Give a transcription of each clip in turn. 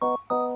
you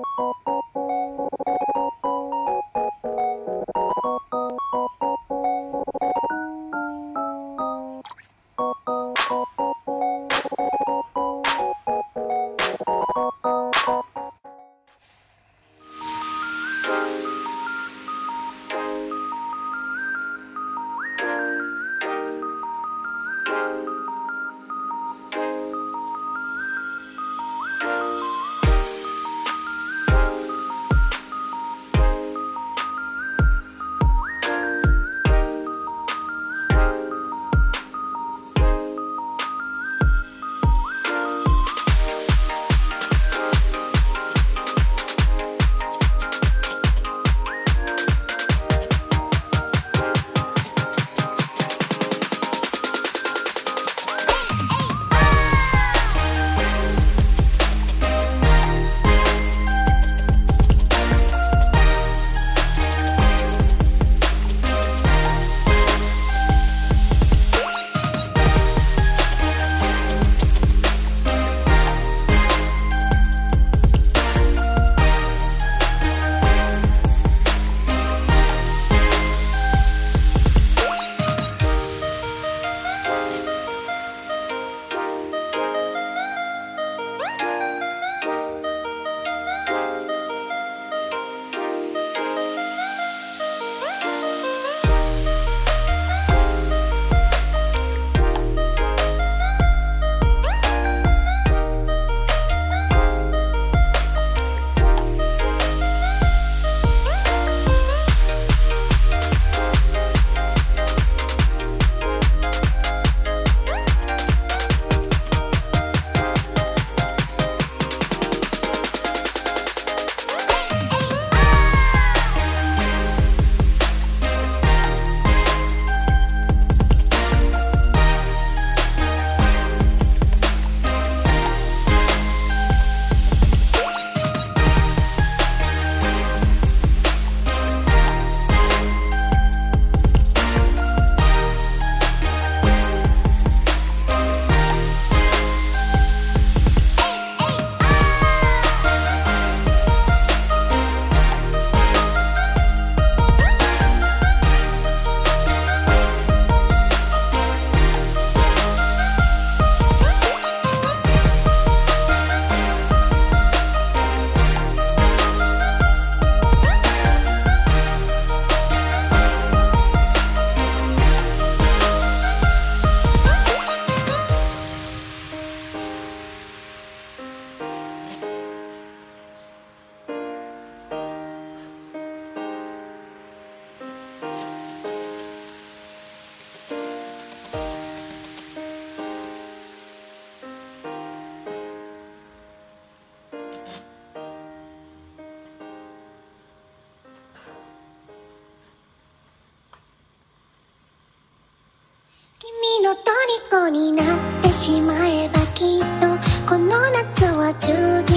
就。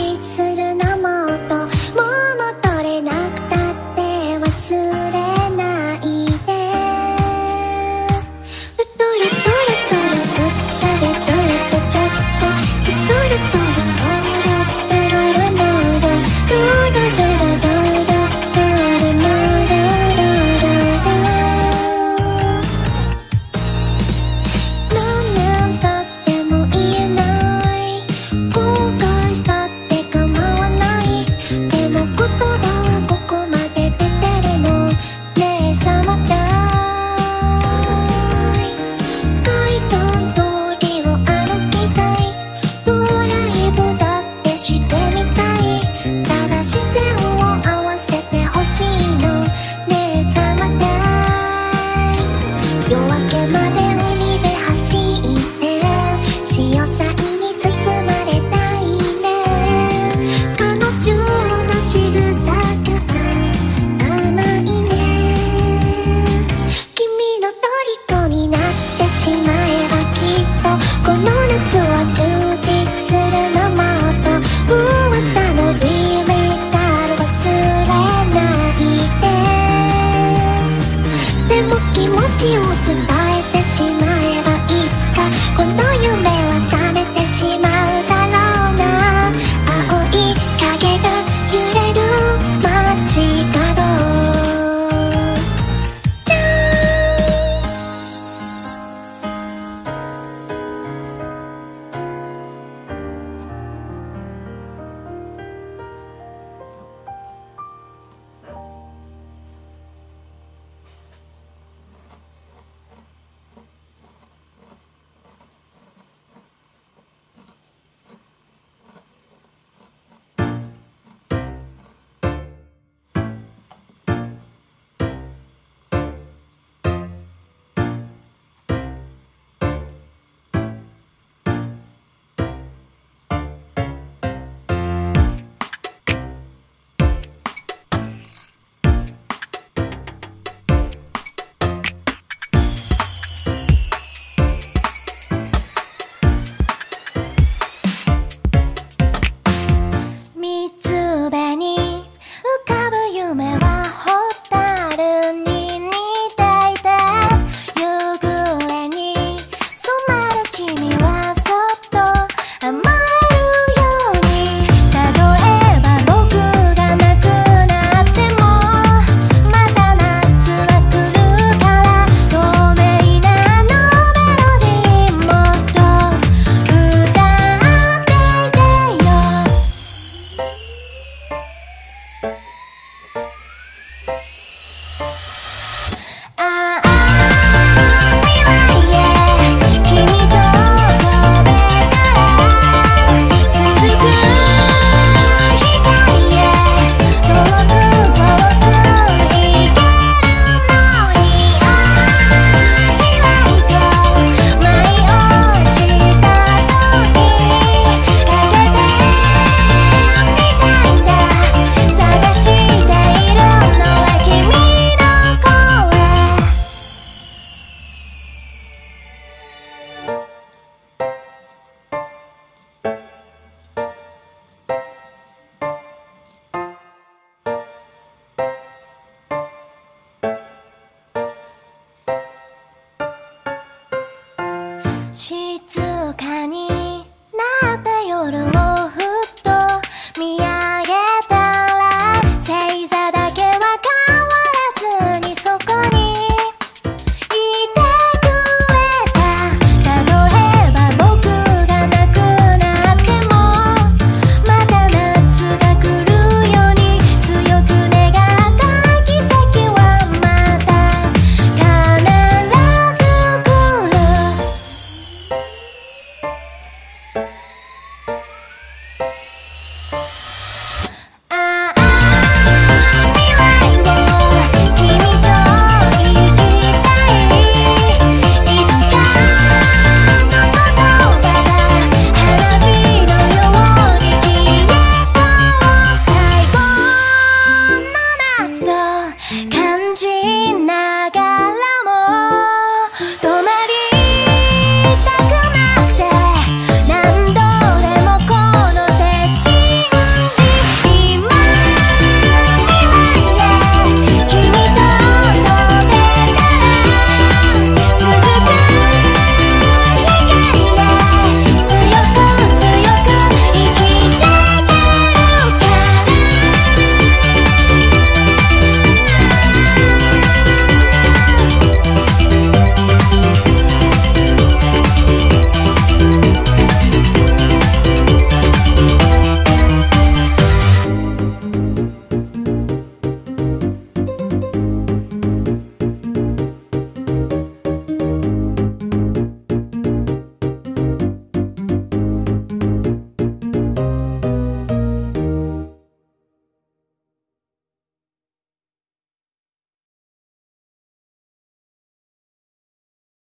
静